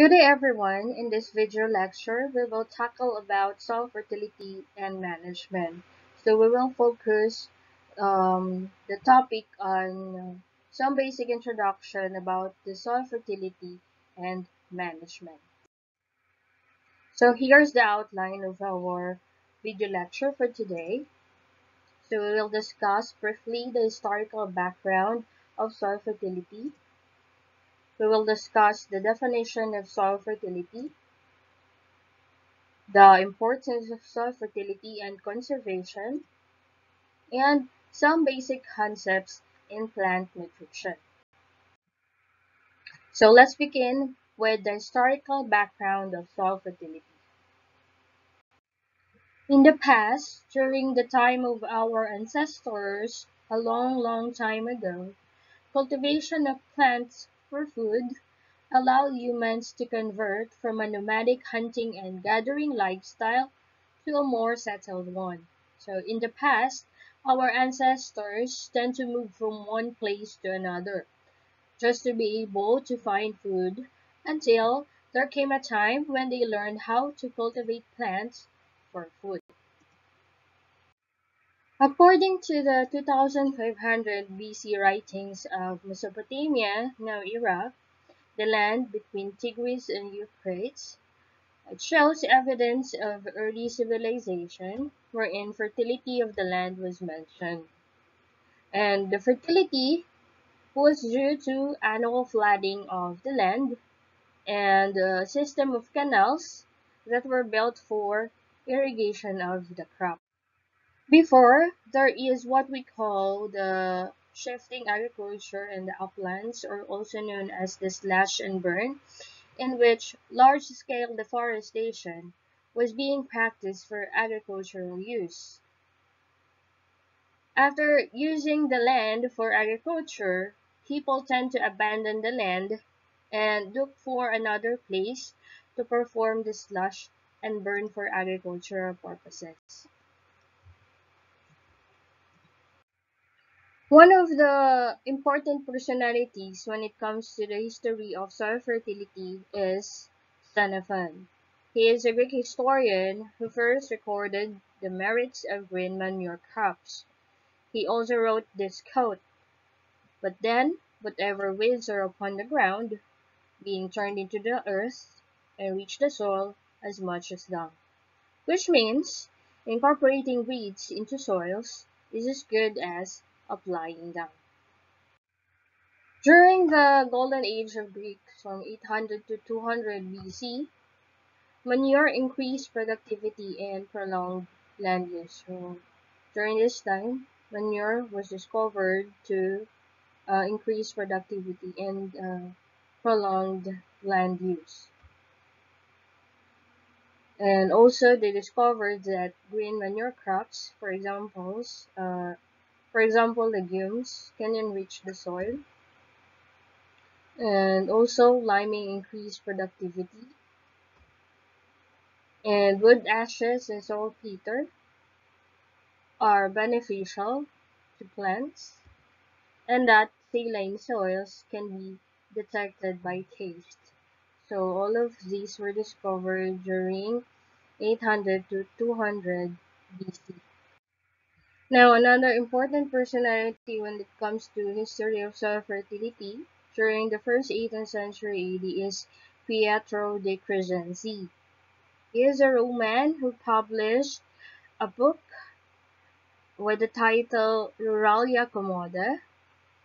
Good day everyone. In this video lecture, we will tackle about soil fertility and management. So we will focus um, the topic on some basic introduction about the soil fertility and management. So here's the outline of our video lecture for today. So we will discuss briefly the historical background of soil fertility, we will discuss the definition of soil fertility, the importance of soil fertility and conservation, and some basic concepts in plant nutrition. So let's begin with the historical background of soil fertility. In the past, during the time of our ancestors, a long, long time ago, cultivation of plants for food allow humans to convert from a nomadic hunting and gathering lifestyle to a more settled one. So in the past, our ancestors tend to move from one place to another just to be able to find food until there came a time when they learned how to cultivate plants for food. According to the 2500 BC writings of Mesopotamia, now Iraq, the land between Tigris and Euphrates, it shows evidence of early civilization wherein fertility of the land was mentioned. And the fertility was due to annual flooding of the land and a system of canals that were built for irrigation of the crop. Before, there is what we call the shifting agriculture in the uplands, or also known as the slash and burn, in which large-scale deforestation was being practiced for agricultural use. After using the land for agriculture, people tend to abandon the land and look for another place to perform the slash and burn for agricultural purposes. One of the important personalities when it comes to the history of soil fertility is Xenophon. He is a Greek historian who first recorded the merits of green manure crops. He also wrote this quote, But then, whatever weeds are upon the ground, being turned into the earth, and reach the soil as much as dung. Which means, incorporating weeds into soils is as good as applying them. During the Golden Age of Greeks from 800 to 200 BC, manure increased productivity and prolonged land use. So during this time, manure was discovered to uh, increase productivity and uh, prolonged land use. And also they discovered that green manure crops, for examples, uh, for example, legumes can enrich the soil. And also, liming increased productivity. And wood ashes and saltpeter are beneficial to plants. And that saline soils can be detected by taste. So all of these were discovered during 800 to 200 BC. Now, another important personality when it comes to history of soil fertility during the first 18th century AD is Pietro de Crescenzi. He is a Roman who published a book with the title Ruralia Commoda.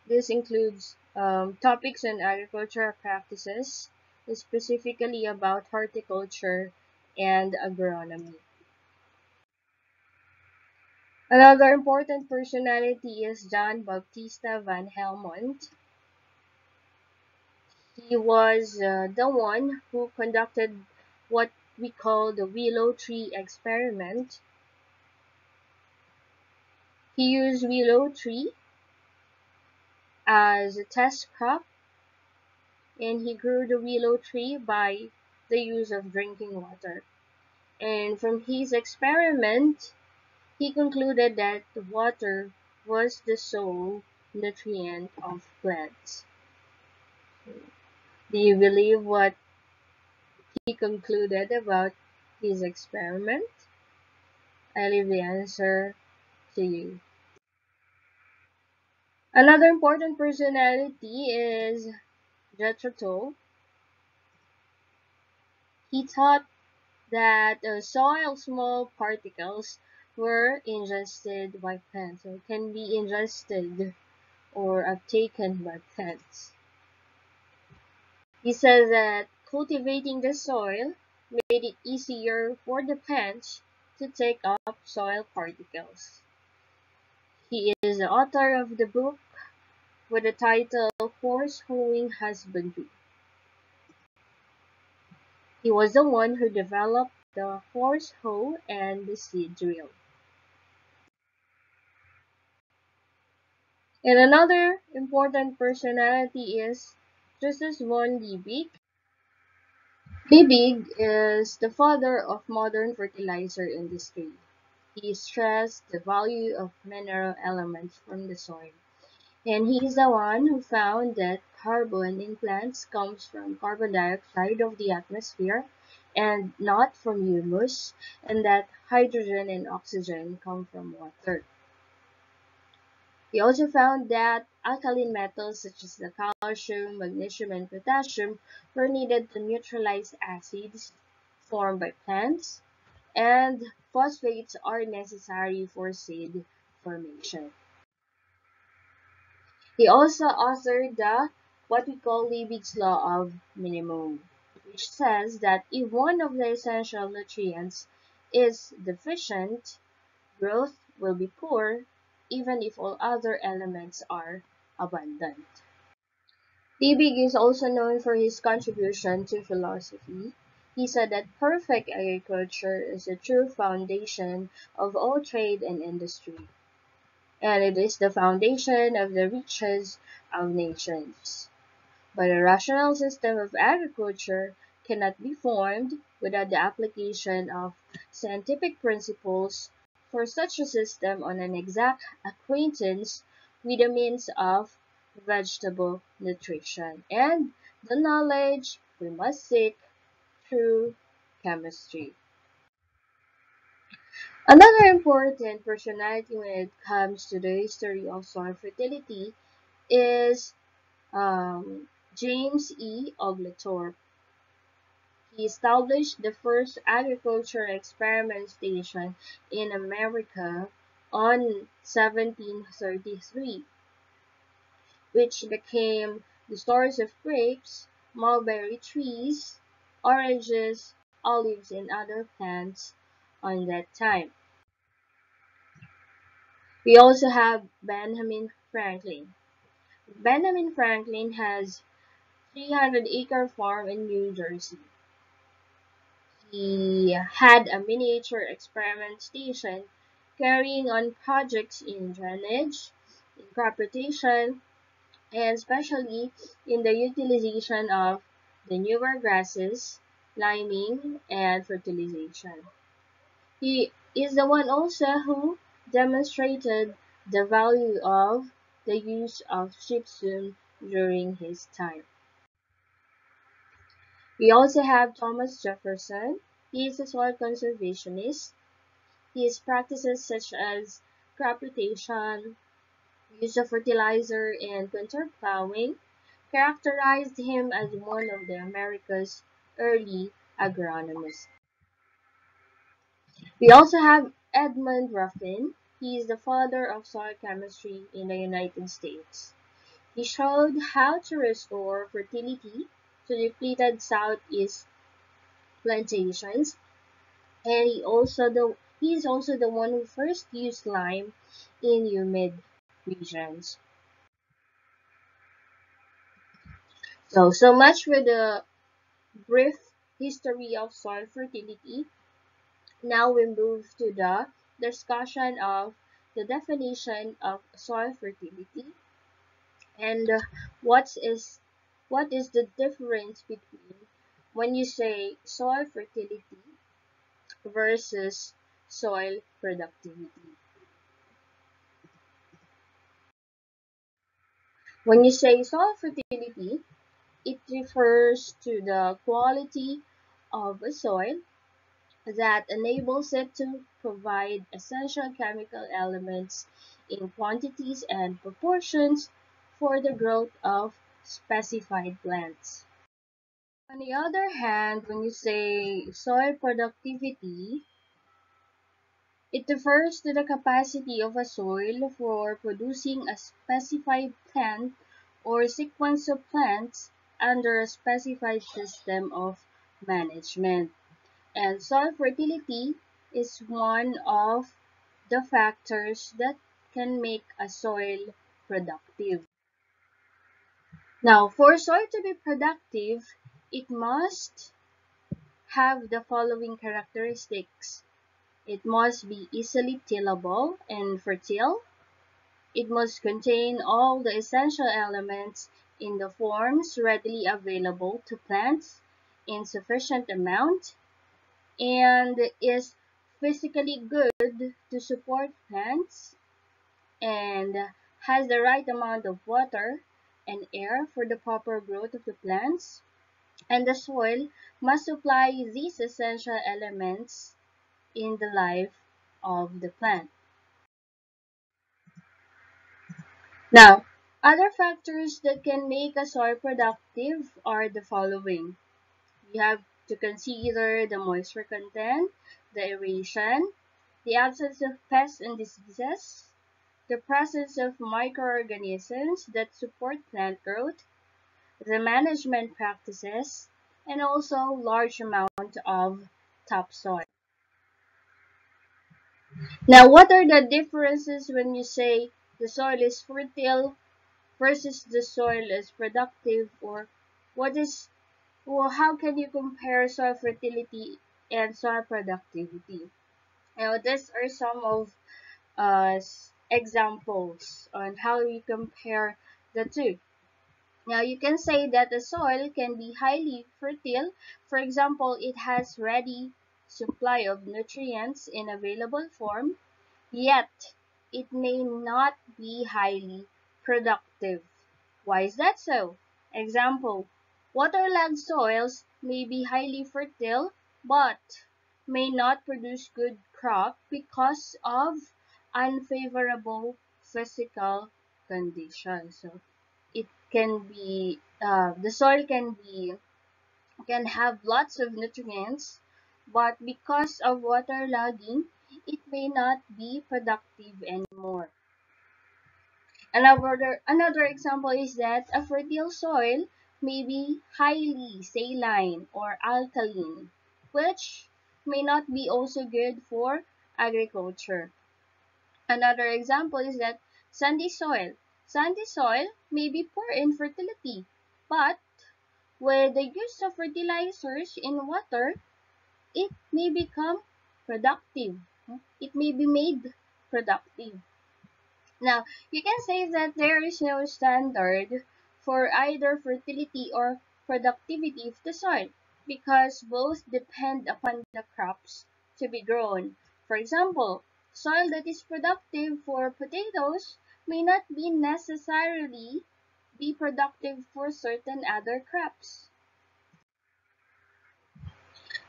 This includes um, topics on agricultural practices, specifically about horticulture and agronomy. Another important personality is John Baptista van Helmont. He was uh, the one who conducted what we call the willow tree experiment. He used willow tree as a test crop and he grew the willow tree by the use of drinking water. And from his experiment, he concluded that water was the sole nutrient of plants. Do you believe what he concluded about his experiment? I leave the answer to you. Another important personality is Jethro Tull. He thought that uh, soil small particles were ingested by plants or can be ingested or uptaken by plants. He says that cultivating the soil made it easier for the plants to take up soil particles. He is the author of the book with the title Horse Hoeing Husbandry. He was the one who developed the horse hoe and the seed drill. And another important personality is Justus von Liebig. Liebig is the father of modern fertilizer industry. He stressed the value of mineral elements from the soil. And he is the one who found that carbon in plants comes from carbon dioxide of the atmosphere and not from humus, and that hydrogen and oxygen come from water. He also found that alkaline metals such as the calcium, magnesium, and potassium were needed to neutralize acids formed by plants, and phosphates are necessary for seed formation. He also authored the what we call Liebig's law of minimum, which says that if one of the essential nutrients is deficient, growth will be poor even if all other elements are abundant. Liebig is also known for his contribution to philosophy. He said that perfect agriculture is the true foundation of all trade and industry, and it is the foundation of the riches of nations. But a rational system of agriculture cannot be formed without the application of scientific principles for such a system on an exact acquaintance with the means of vegetable nutrition and the knowledge we must seek through chemistry. Another important personality when it comes to the history of soil fertility is um, James E. Oglethorpe. He established the first agriculture experiment station in America on 1733, which became the stores of grapes, mulberry trees, oranges, olives, and other plants on that time. We also have Benjamin Franklin. Benjamin Franklin has 300 acre farm in New Jersey. He had a miniature experiment station carrying on projects in drainage, in crop rotation, and especially in the utilization of the newer grasses, liming, and fertilization. He is the one also who demonstrated the value of the use of gypsum during his time. We also have Thomas Jefferson. He is a soil conservationist. His practices such as crop rotation, use of fertilizer, and contour plowing characterized him as one of the America's early agronomists. We also have Edmund Ruffin. He is the father of soil chemistry in the United States. He showed how to restore fertility to depleted southeast plantations, and he also the he is also the one who first used lime in humid regions. So, so much for the brief history of soil fertility. Now we move to the discussion of the definition of soil fertility and uh, what is what is the difference between when you say soil fertility versus soil productivity? When you say soil fertility, it refers to the quality of a soil that enables it to provide essential chemical elements in quantities and proportions for the growth of specified plants. On the other hand, when you say soil productivity, it refers to the capacity of a soil for producing a specified plant or sequence of plants under a specified system of management. And soil fertility is one of the factors that can make a soil productive. Now, for soil to be productive, it must have the following characteristics. It must be easily tillable and fertile. It must contain all the essential elements in the forms readily available to plants in sufficient amount and is physically good to support plants and has the right amount of water and air for the proper growth of the plants and the soil must supply these essential elements in the life of the plant. Now, other factors that can make a soil productive are the following. You have to consider the moisture content, the aeration, the absence of pests and diseases, the presence of microorganisms that support plant growth, the management practices, and also large amount of topsoil. Now, what are the differences when you say the soil is fertile versus the soil is productive or what is well, how can you compare soil fertility and soil productivity? Now, these are some of uh, examples on how you compare the two. Now, you can say that the soil can be highly fertile. For example, it has ready supply of nutrients in available form, yet it may not be highly productive. Why is that so? Example, Waterlogged soils may be highly fertile but may not produce good crop because of unfavorable physical conditions. So it can be uh, the soil can be can have lots of nutrients, but because of waterlogging, it may not be productive anymore. Another, another example is that a fertile soil may be highly saline or alkaline, which may not be also good for agriculture. Another example is that sandy soil. Sandy soil may be poor in fertility, but with the use of fertilizers in water, it may become productive. It may be made productive. Now, you can say that there is no standard for either fertility or productivity of the soil because both depend upon the crops to be grown. For example, soil that is productive for potatoes may not be necessarily be productive for certain other crops.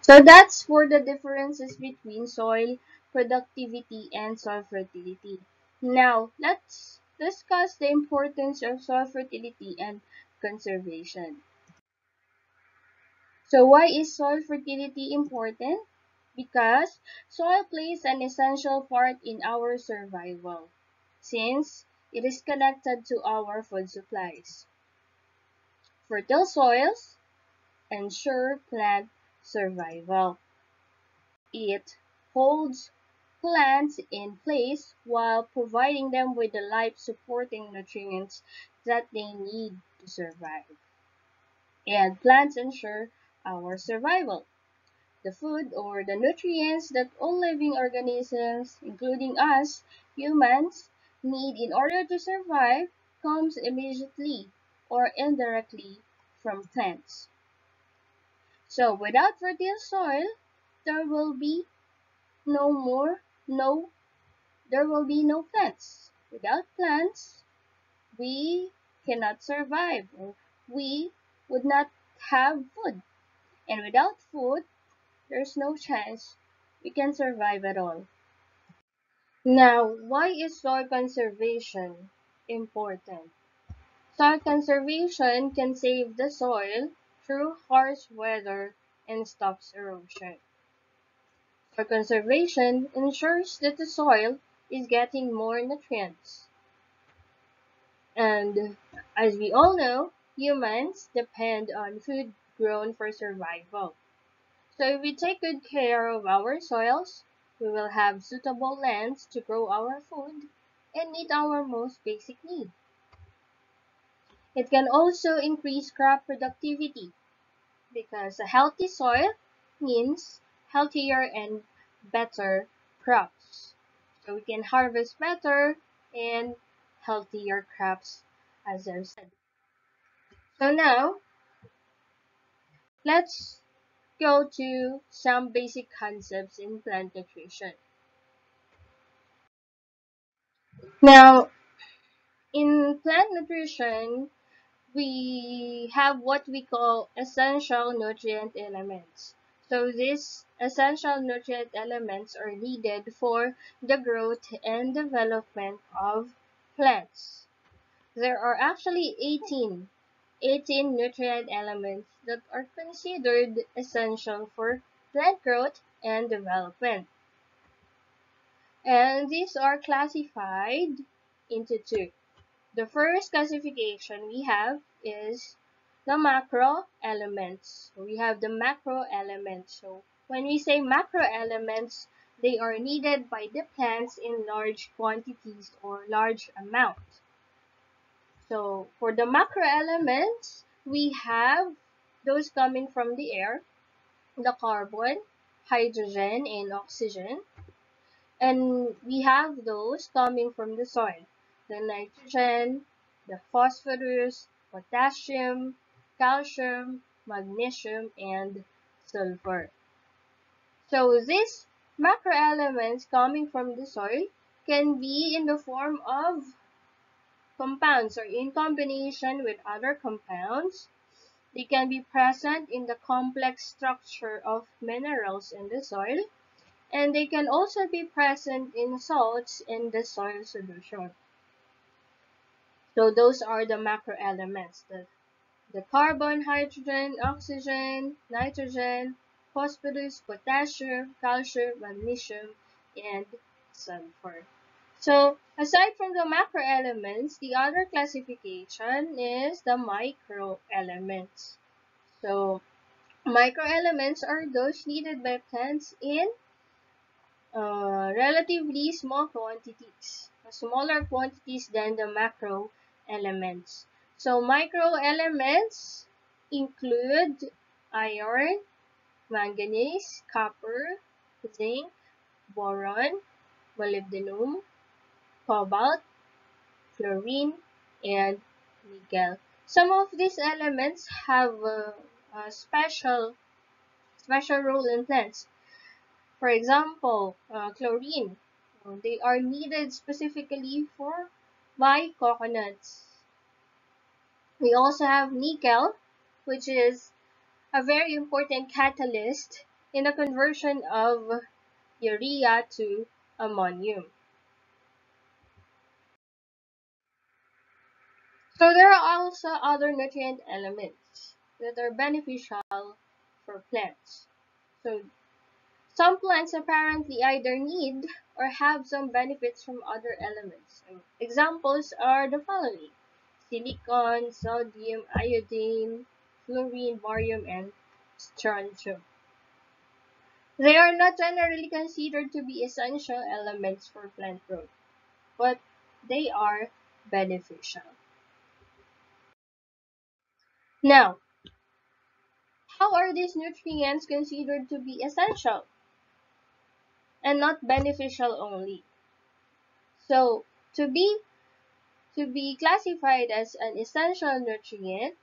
So that's for the differences between soil productivity and soil fertility. Now, let's discuss the importance of soil fertility and conservation. So why is soil fertility important? Because soil plays an essential part in our survival, since it is connected to our food supplies. Fertile soils ensure plant survival. It holds plants in place while providing them with the life-supporting nutrients that they need to survive. And plants ensure our survival. The food or the nutrients that all living organisms, including us, humans, need in order to survive comes immediately or indirectly from plants. So without fertile soil, there will be no more no, there will be no plants. Without plants, we cannot survive we would not have food. And without food, there's no chance we can survive at all. Now, why is soil conservation important? Soil conservation can save the soil through harsh weather and stops erosion. Soil conservation ensures that the soil is getting more nutrients. And as we all know, humans depend on food grown for survival. So if we take good care of our soils, we will have suitable lands to grow our food and meet our most basic need. It can also increase crop productivity because a healthy soil means healthier and better crops. So we can harvest better and healthier crops as I've said. So now, let's go to some basic concepts in plant nutrition. Now, in plant nutrition, we have what we call essential nutrient elements. So these essential nutrient elements are needed for the growth and development of plants. There are actually 18, 18 nutrient elements that are considered essential for plant growth and development. And these are classified into two. The first classification we have is the macro elements. We have the macro elements. So when we say macro elements, they are needed by the plants in large quantities or large amounts. So for the macro elements, we have those coming from the air, the carbon, hydrogen, and oxygen. And we have those coming from the soil, the nitrogen, the phosphorus, potassium, calcium, magnesium, and sulfur. So these macroelements coming from the soil can be in the form of compounds or in combination with other compounds. They can be present in the complex structure of minerals in the soil and they can also be present in salts in the soil solution. So those are the macro elements, the, the carbon, hydrogen, oxygen, nitrogen, phosphorus, potassium, calcium, magnesium, and sulfur. So aside from the macro elements, the other classification is the micro elements. So micro elements are those needed by plants in uh, relatively small quantities, smaller quantities than the macro elements. So micro elements include iron, manganese, copper, zinc, boron, molybdenum, cobalt, fluorine, and nickel. Some of these elements have a, a special special role in plants. For example, uh, chlorine. They are needed specifically for by coconuts. We also have nickel, which is a very important catalyst in the conversion of urea to ammonium. So there are also other nutrient elements that are beneficial for plants. So some plants apparently either need or have some benefits from other elements. Examples are the following. Silicon, sodium, iodine, fluorine, barium, and strontium. They are not generally considered to be essential elements for plant growth, but they are beneficial. Now, how are these nutrients considered to be essential? and not beneficial only. So, to be to be classified as an essential nutrient,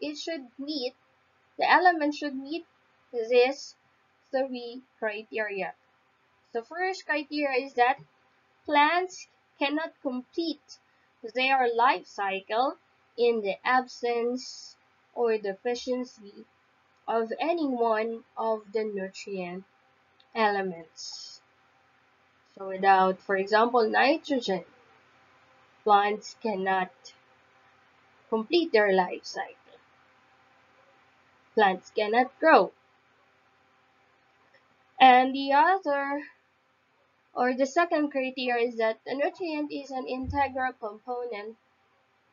it should meet the element should meet these three criteria. The first criteria is that plants cannot complete their life cycle in the absence or deficiency of any one of the nutrient elements. So without, for example, nitrogen, plants cannot complete their life cycle. Plants cannot grow. And the other, or the second criteria is that a nutrient is an integral component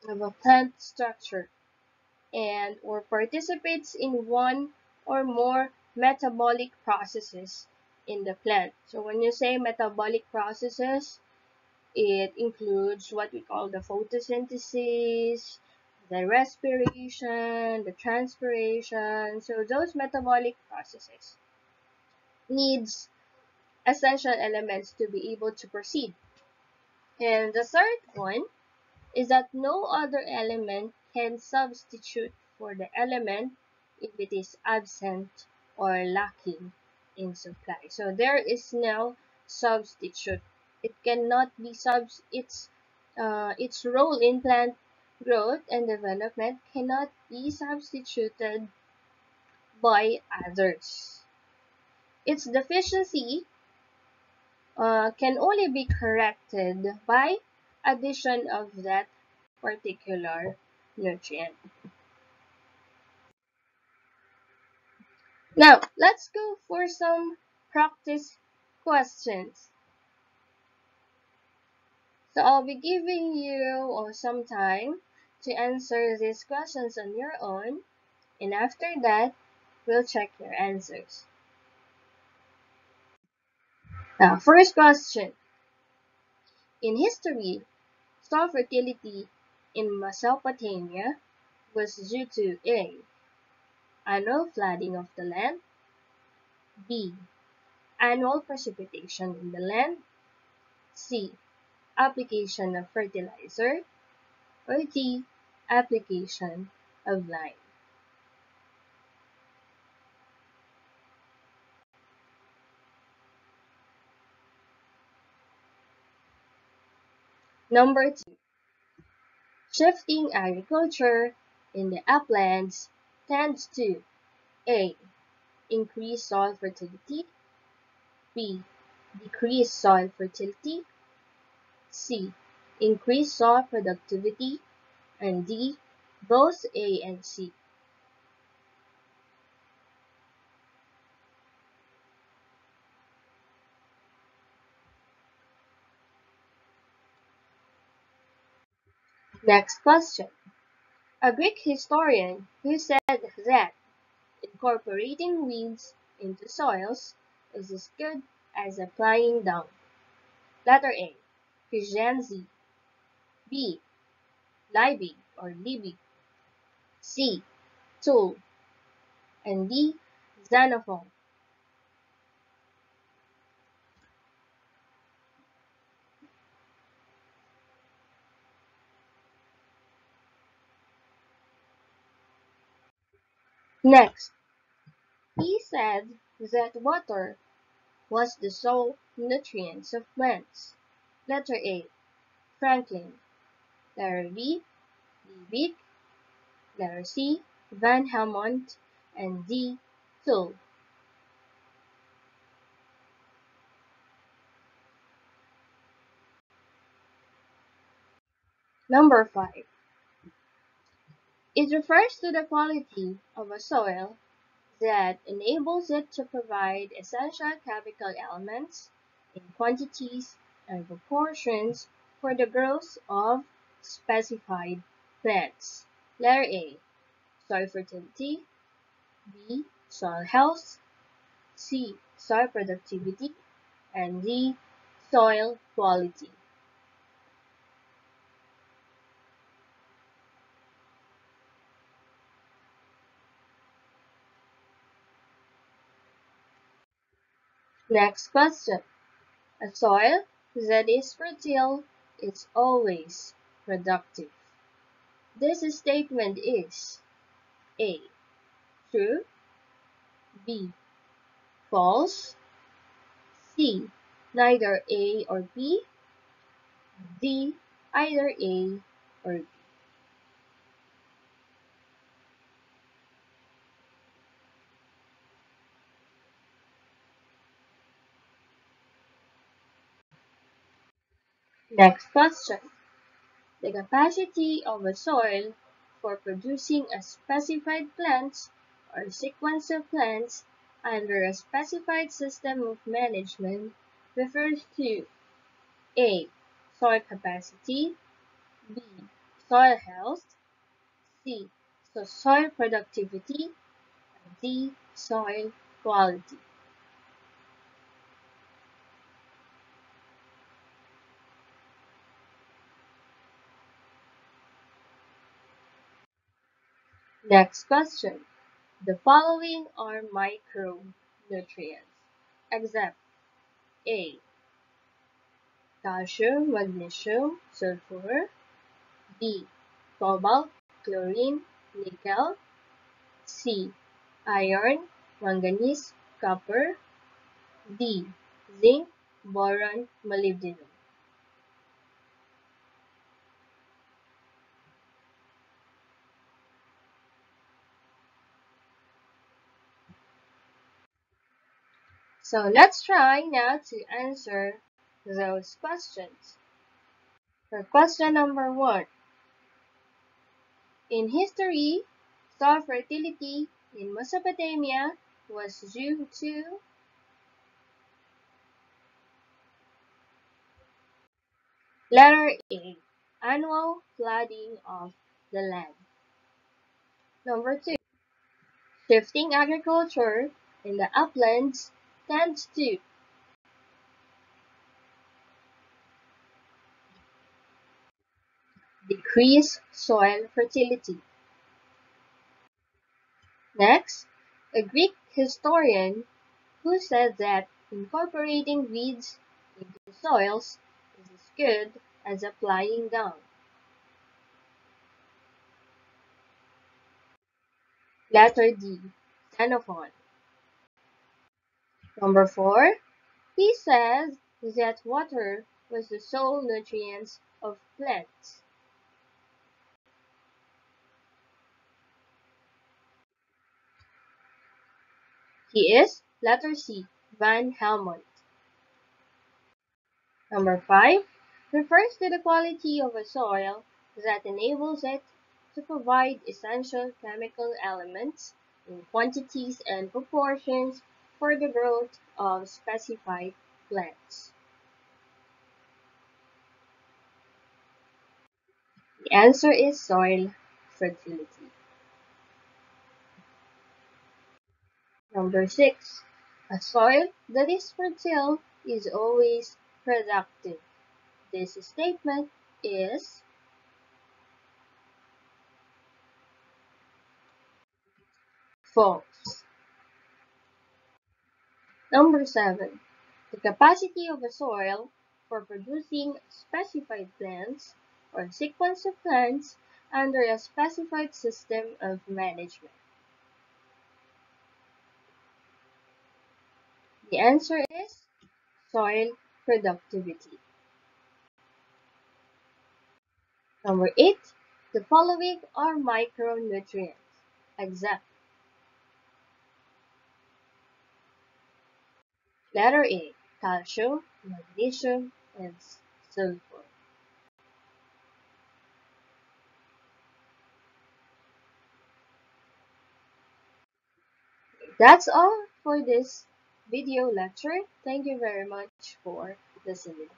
of a plant structure and or participates in one or more metabolic processes in the plant. So when you say metabolic processes, it includes what we call the photosynthesis, the respiration, the transpiration. So those metabolic processes needs essential elements to be able to proceed. And the third one is that no other element can substitute for the element if it is absent or lacking in supply. So there is no substitute. It cannot be subs its uh, its role in plant growth and development cannot be substituted by others. Its deficiency uh, can only be corrected by addition of that particular nutrient. Now, let's go for some practice questions. So I'll be giving you oh, some time to answer these questions on your own and after that, we'll check your answers. Now, first question. In history, soil fertility in Mesopotamia was due to A. Annual flooding of the land B. Annual precipitation in the land C application of fertilizer, or D, application of lime. Number two, shifting agriculture in the uplands tends to A. Increase soil fertility B. Decrease soil fertility C. Increase soil productivity. And D. Both A and C. Next question. A Greek historian who said that incorporating weeds into soils is as good as applying dung. Letter A. Pigenzi. B. Liebig or Liebig. C. Tull. And D. Xenophon. Next, he said that water was the sole nutrients of plants. Letter A. Franklin. Letter B. Liebig. Letter C. Van Helmont. And D. Tull. Number 5. It refers to the quality of a soil that enables it to provide essential chemical elements in quantities and proportions for the growth of specified plants. Letter A. Soil fertility. B. Soil health. C. Soil productivity. And D. Soil quality. Next question. A soil that is fertile is always productive. This statement is A. True B. False C. Neither A or B D. Either A or B. Next question. The capacity of a soil for producing a specified plant or sequence of plants under a specified system of management refers to A. Soil capacity B. Soil health C. So soil productivity D. Soil quality Next question. The following are micronutrients. Example A. Calcium, magnesium, sulfur. B. Cobalt, chlorine, nickel. C. Iron, manganese, copper. D. Zinc, boron, molybdenum. So let's try now to answer those questions. For question number one, in history, soil fertility in Mesopotamia was due to letter A, annual flooding of the land. Number two, shifting agriculture in the uplands tends to decrease soil fertility. Next, a Greek historian who said that incorporating weeds into soils is as good as applying dung. Letter D. Xenophon. Number 4. He says that water was the sole nutrients of plants. He is letter C. Van Helmont. Number 5 refers to the quality of a soil that enables it to provide essential chemical elements in quantities and proportions for the growth of specified plants. The answer is soil fertility. Number 6. A soil that is fertile is always productive. This statement is false. Number 7. The capacity of a soil for producing specified plants or sequence of plants under a specified system of management. The answer is soil productivity. Number 8. The following are micronutrients. Example. Letter A. Calcium, magnesium, and sulfur. That's all for this video lecture. Thank you very much for listening.